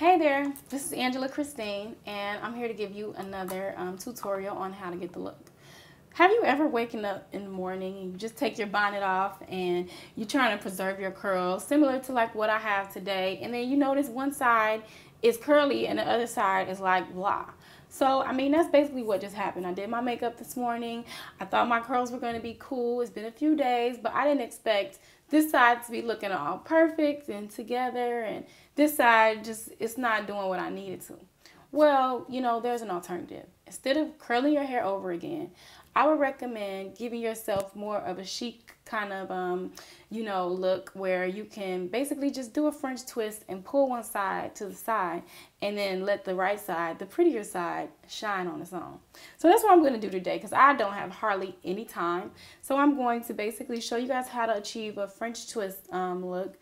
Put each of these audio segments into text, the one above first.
Hey there, this is Angela Christine, and I'm here to give you another um, tutorial on how to get the look. Have you ever waken up in the morning and you just take your bonnet off and you're trying to preserve your curls, similar to like what I have today, and then you notice one side is curly and the other side is like blah. So, I mean, that's basically what just happened. I did my makeup this morning. I thought my curls were going to be cool. It's been a few days, but I didn't expect this side to be looking all perfect and together and this side just it's not doing what I needed to. Well, you know, there's an alternative. Instead of curling your hair over again, I would recommend giving yourself more of a chic kind of, um, you know, look where you can basically just do a French twist and pull one side to the side and then let the right side, the prettier side, shine on its own. So that's what I'm going to do today because I don't have hardly any time. So I'm going to basically show you guys how to achieve a French twist um, look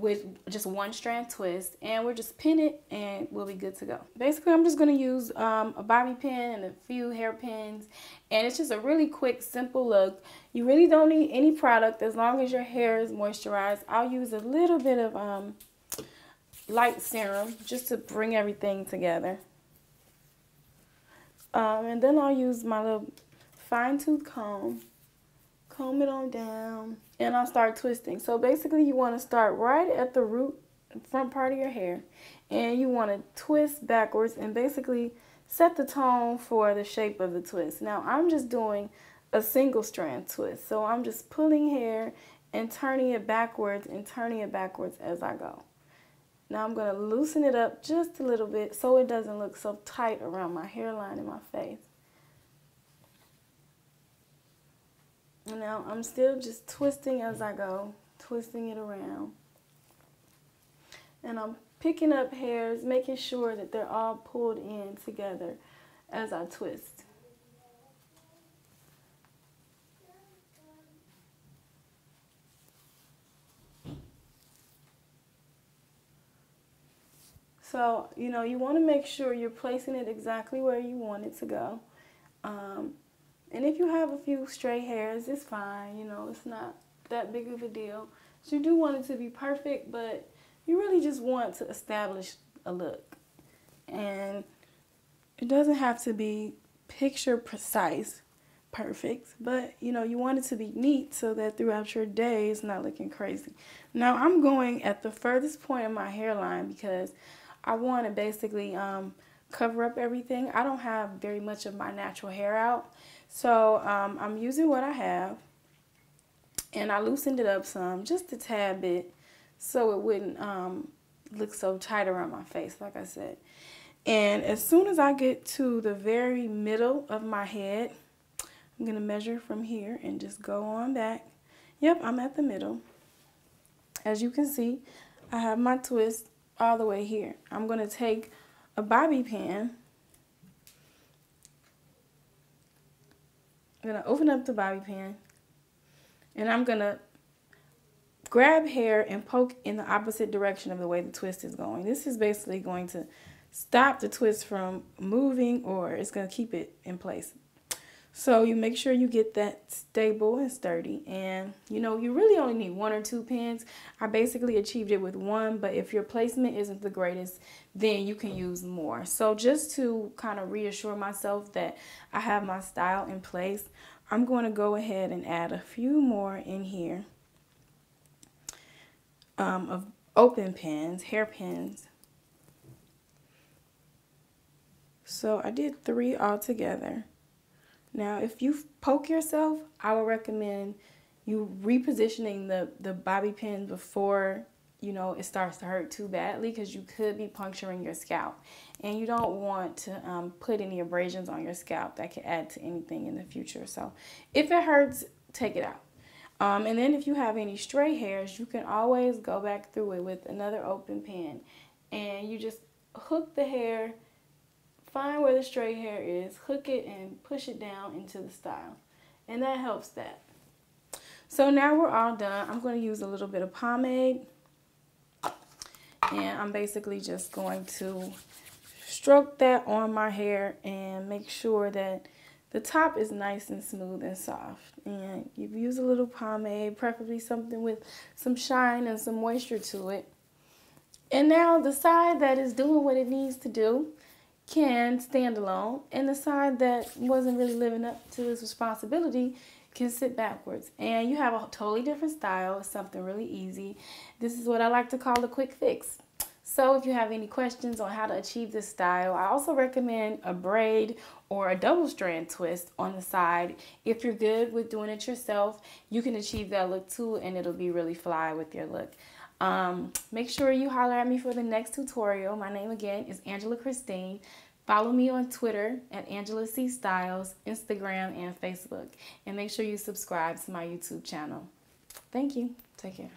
with just one strand twist and we're just pin it and we'll be good to go. Basically, I'm just going to use um, a bobby pin and a few hair pins and it's just a really quick, simple look. You really don't need any product as long as your hair is moisturized. I'll use a little bit of um, light serum just to bring everything together. Um, and then I'll use my little fine tooth comb comb it on down, and I'll start twisting. So basically you want to start right at the root front part of your hair, and you want to twist backwards and basically set the tone for the shape of the twist. Now I'm just doing a single strand twist. So I'm just pulling hair and turning it backwards and turning it backwards as I go. Now I'm going to loosen it up just a little bit so it doesn't look so tight around my hairline and my face. Now I'm still just twisting as I go, twisting it around. And I'm picking up hairs, making sure that they're all pulled in together as I twist. So, you know, you want to make sure you're placing it exactly where you want it to go. Um, and if you have a few stray hairs, it's fine. You know, it's not that big of a deal. So you do want it to be perfect, but you really just want to establish a look. And it doesn't have to be picture precise perfect, but you know, you want it to be neat so that throughout your day it's not looking crazy. Now I'm going at the furthest point of my hairline because I want to basically um, cover up everything. I don't have very much of my natural hair out. So um, I'm using what I have and I loosened it up some, just a tad bit, so it wouldn't um, look so tight around my face, like I said. And as soon as I get to the very middle of my head, I'm going to measure from here and just go on back. Yep, I'm at the middle. As you can see, I have my twist all the way here. I'm going to take a bobby pin. I'm going to open up the bobby pin and I'm going to grab hair and poke in the opposite direction of the way the twist is going. This is basically going to stop the twist from moving or it's going to keep it in place. So you make sure you get that stable and sturdy. And you know, you really only need one or two pins. I basically achieved it with one, but if your placement isn't the greatest, then you can use more. So just to kind of reassure myself that I have my style in place, I'm going to go ahead and add a few more in here um, of open pins, hair pins. So I did three altogether. Now, if you poke yourself, I would recommend you repositioning the, the bobby pin before, you know, it starts to hurt too badly because you could be puncturing your scalp. And you don't want to um, put any abrasions on your scalp that could add to anything in the future. So if it hurts, take it out. Um, and then if you have any stray hairs, you can always go back through it with another open pin. And you just hook the hair find where the stray hair is, hook it and push it down into the style. And that helps that. So now we're all done. I'm going to use a little bit of pomade. And I'm basically just going to stroke that on my hair and make sure that the top is nice and smooth and soft. And you use a little pomade, preferably something with some shine and some moisture to it. And now the side that is doing what it needs to do can stand alone, and the side that wasn't really living up to its responsibility can sit backwards. And you have a totally different style. It's something really easy. This is what I like to call a quick fix. So if you have any questions on how to achieve this style, I also recommend a braid or a double strand twist on the side. If you're good with doing it yourself, you can achieve that look too and it'll be really fly with your look. Um, make sure you holler at me for the next tutorial. My name again is Angela Christine. Follow me on Twitter at Angela C Styles, Instagram, and Facebook. And make sure you subscribe to my YouTube channel. Thank you. Take care.